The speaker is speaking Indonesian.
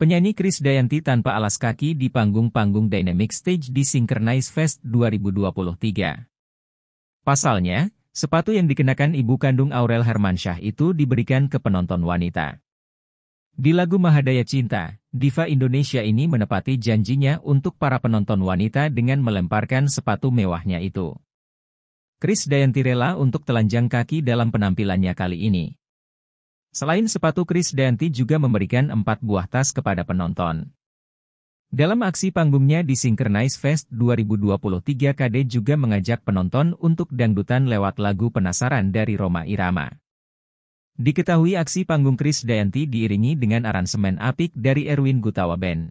Penyanyi Chris Dayanti tanpa alas kaki di panggung-panggung Dynamic Stage di Synchronize Fest 2023. Pasalnya, sepatu yang dikenakan ibu kandung Aurel Hermansyah itu diberikan ke penonton wanita. Di lagu Mahadaya Cinta, diva Indonesia ini menepati janjinya untuk para penonton wanita dengan melemparkan sepatu mewahnya itu. Chris Dayanti rela untuk telanjang kaki dalam penampilannya kali ini. Selain sepatu Chris Dayanti juga memberikan empat buah tas kepada penonton. Dalam aksi panggungnya di Synchronize Fest 2023 KD juga mengajak penonton untuk dangdutan lewat lagu Penasaran dari Roma Irama. Diketahui aksi panggung Chris Dayanti diiringi dengan aransemen apik dari Erwin Gutawa Band.